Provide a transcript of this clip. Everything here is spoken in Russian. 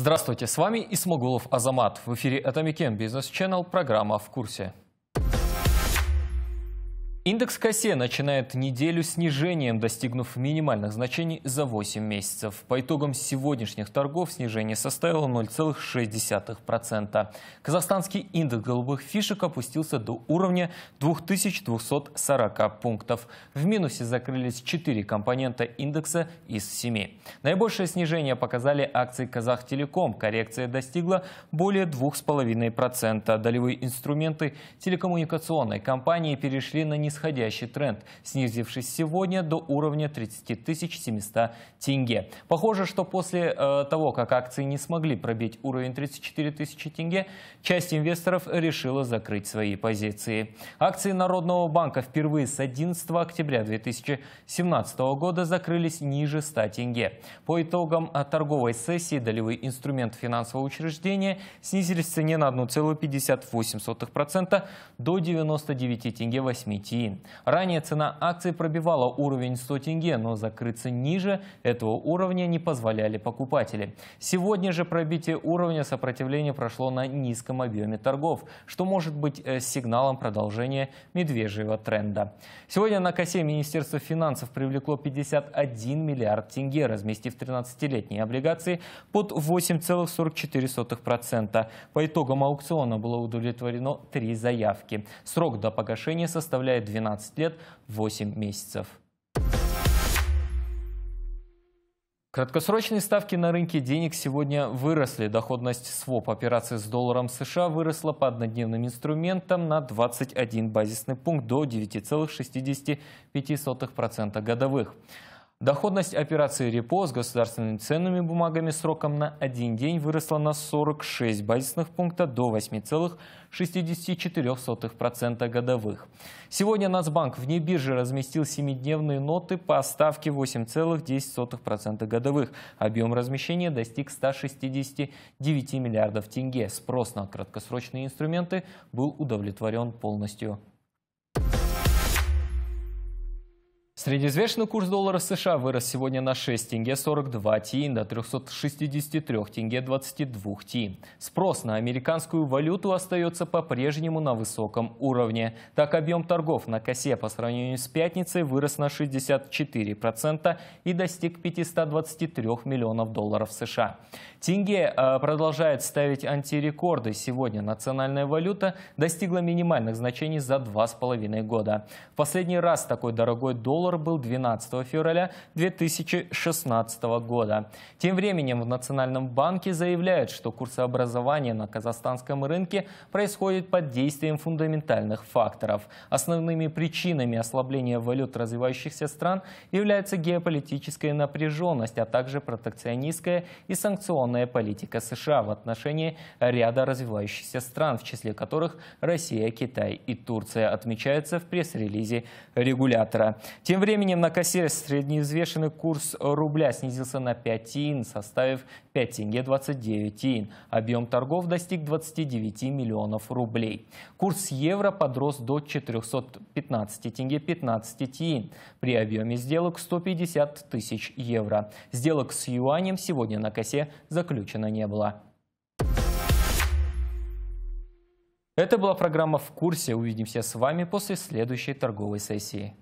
Здравствуйте, с вами Исмагулов Азамат. В эфире Атамикен Бизнес Channel, программа «В курсе». Индекс КОСЕ начинает неделю снижением, достигнув минимальных значений за 8 месяцев. По итогам сегодняшних торгов снижение составило 0,6%. Казахстанский индекс голубых фишек опустился до уровня 2240 пунктов. В минусе закрылись 4 компонента индекса из 7. Наибольшее снижение показали акции Казахтелеком. Коррекция достигла более 2,5%. Долевые инструменты телекоммуникационной компании перешли на низкие нисходящий тренд, снизившись сегодня до уровня 30 700 тенге. Похоже, что после э, того, как акции не смогли пробить уровень 34 тысячи тенге, часть инвесторов решила закрыть свои позиции. Акции Народного банка впервые с 11 октября 2017 года закрылись ниже 100 тенге. По итогам э, торговой сессии долевые инструменты финансового учреждения снизились в цене на 1,58% до 99 тенге 8 ти Ранее цена акций пробивала уровень 100 тенге, но закрыться ниже этого уровня не позволяли покупатели. Сегодня же пробитие уровня сопротивления прошло на низком объеме торгов, что может быть э, сигналом продолжения медвежьего тренда. Сегодня на косе Министерство финансов привлекло 51 миллиард тенге, разместив 13-летние облигации под 8,44%. По итогам аукциона было удовлетворено три заявки. Срок до погашения составляет 12 12 лет 8 месяцев. Краткосрочные ставки на рынке денег сегодня выросли. Доходность своп операции с долларом США выросла по однодневным инструментам на 21 базисный пункт до 9,65% годовых. Доходность операции репо с государственными ценными бумагами сроком на один день выросла на 46 базисных пункта до 8,64% годовых. Сегодня Нацбанк вне биржи разместил 7-дневные ноты по ставке 8,10% годовых. Объем размещения достиг 169 миллиардов тенге. Спрос на краткосрочные инструменты был удовлетворен полностью. Среднеизвешенный курс доллара США вырос сегодня на 6 тенге 42 тин до 363 тенге 22 тин. Спрос на американскую валюту остается по-прежнему на высоком уровне. Так, объем торгов на косе по сравнению с пятницей вырос на 64% и достиг 523 миллионов долларов США. Тенге э, продолжает ставить антирекорды. Сегодня национальная валюта достигла минимальных значений за два с половиной года. В последний раз такой дорогой доллар доллар был 12 февраля 2016 года. Тем временем в Национальном банке заявляют, что курсообразование на казахстанском рынке происходит под действием фундаментальных факторов. Основными причинами ослабления валют развивающихся стран является геополитическая напряженность, а также протекционистская и санкционная политика США в отношении ряда развивающихся стран, в числе которых Россия, Китай и Турция, отмечается в пресс-релизе регулятора. Тем тем временем на кассе среднеизвешенный курс рубля снизился на 5 тин, составив 5 тенге 29 тин. Объем торгов достиг 29 миллионов рублей. Курс евро подрос до 415 тенге 15 тин. При объеме сделок 150 тысяч евро. Сделок с юанем сегодня на кассе заключено не было. Это была программа «В курсе». Увидимся с вами после следующей торговой сессии.